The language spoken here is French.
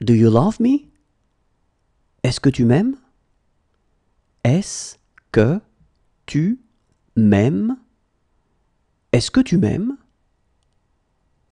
Do you love me? Est-ce que tu m'aimes? Est-ce que tu m'aimes? Est-ce que tu m'aimes?